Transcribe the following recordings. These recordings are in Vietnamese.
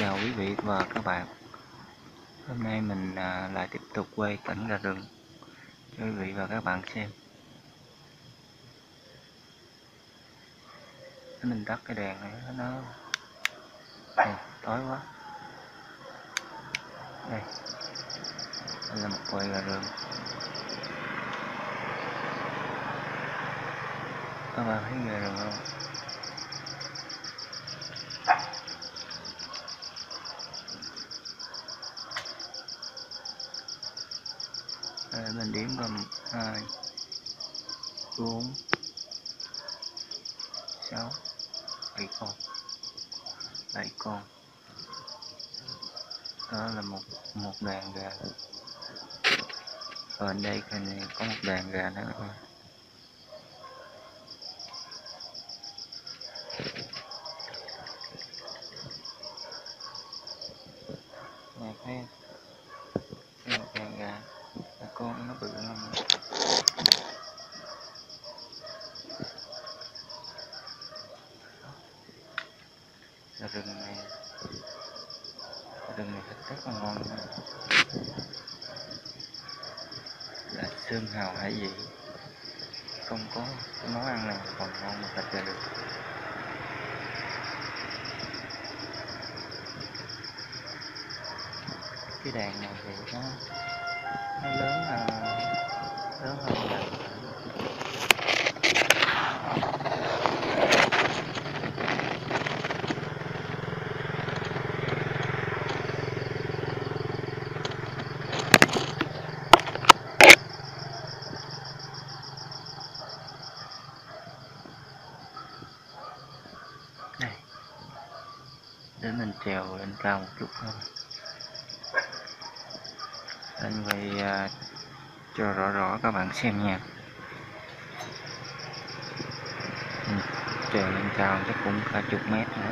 chào quý vị và các bạn. Hôm nay mình à, lại tiếp tục quay cảnh ra rừng cho quý vị và các bạn xem. Mình tắt cái đèn này nó Đây, tối quá. Đây Đây là một quay ra rừng. Các bạn thấy về rừng không? Đây, mình đếm coi một hai bốn sáu bảy con. Bảy con. Đó là một một đàn gà. Ở đây thì có một đàn gà nữa thôi này thấy thấy một đàn gà là con nó bự lắm là rừng này. Rừng này thịt rất là ngon. Là xương hào hải vị không có. Cái món ăn nào còn ngon mà thịt ra được. Cái đàn này thì nó nó lớn là lớn hơn là đây để mình trèo lên cao một chút hơn anh quay uh, à, cho rõ rõ các bạn xem nha. Ừ, trèo lên cao chắc cũng cả chục mét nữa.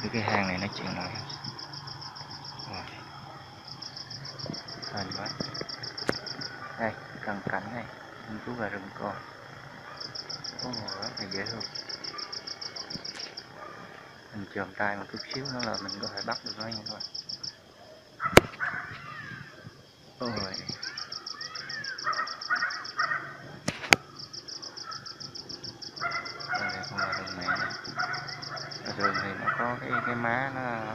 Cái cái hang này nó chịu nổi. Rồi. hên quá. Đây cần cảnh này chú gà rừng con có màu rất là dễ thương mình chườm tay một chút xíu nữa là mình có thể bắt được nó nha các bạn ôi. Đây là con rừng mẹ này rừng thì nó có cái cái má nó,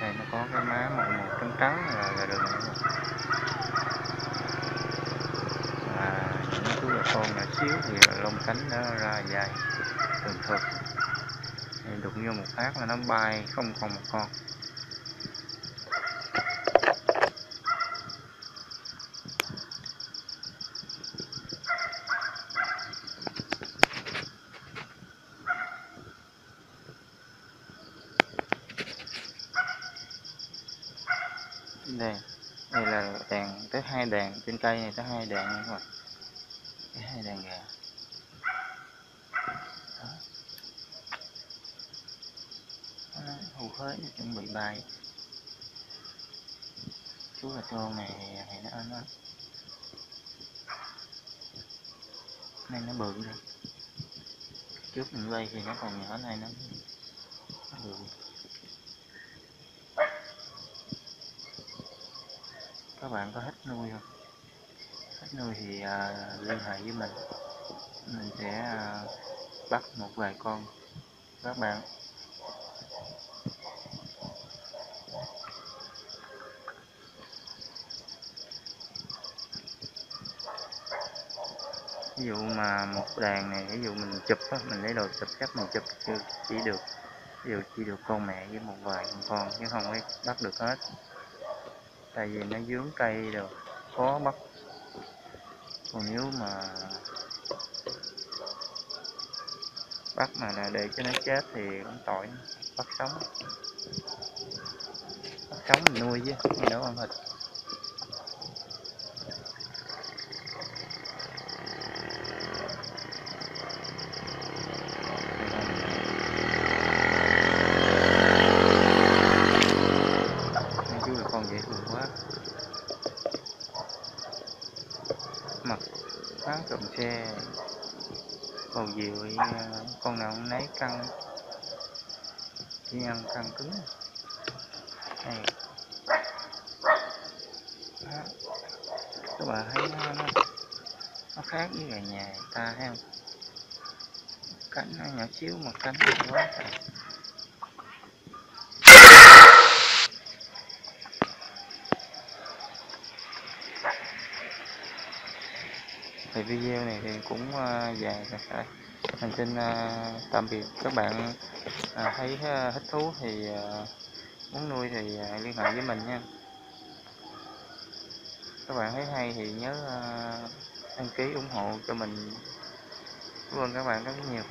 đây nó có cái má màu màu trắng trắng là là rừng này những chú là con nhỏ xíu thì lông cánh nó ra dài, thường thường đụng vô một phát là nó bay, không còn một con. Đây đây là đèn, tới hai đèn, trên cây này tới hai đèn nha các bạn cái hai đèn gà Đó. Đó, chuẩn bị bài chú là trôn này thì nó nó này nó bự rồi trước mình quay thì nó còn nhỏ này nó nó bự. Các bạn có thích nuôi không? Thích nuôi thì uh, liên hệ với mình. Mình sẽ uh, bắt một vài con. Các bạn ví dụ mà một đàn này, ví dụ mình chụp á, mình lấy đồ chụp, chắc mình chụp chỉ được, ví dụ chỉ được con mẹ với một vài con con, chứ không có bắt được hết. Tại vì nó dướng cây rồi khó bắt. Còn nếu mà bắt mà là để cho nó chết thì cũng tội, bắt sống. Bắt sống mình nuôi chứ, mình đâu ăn thịt Mấy chú là con dễ thương quá mặt bán trộm xe bầu diều thì, à, con nào cũng lấy căng chỉ ăn căng cứng. Này. Đó. các bạn thấy nó, nó, nó khác với gà nhà ta thấy không? Cánh nó nhỏ xíu mà cánh nó quá trời. Thì video này thì cũng à, dài rồi mình xin uh, tạm biệt. Các bạn uh, thấy uh, thích thú thì uh, muốn nuôi thì uh, liên hệ với mình nha. Các bạn thấy hay thì nhớ uh, đăng ký ủng hộ cho mình. Cảm ơn các bạn rất nhiều.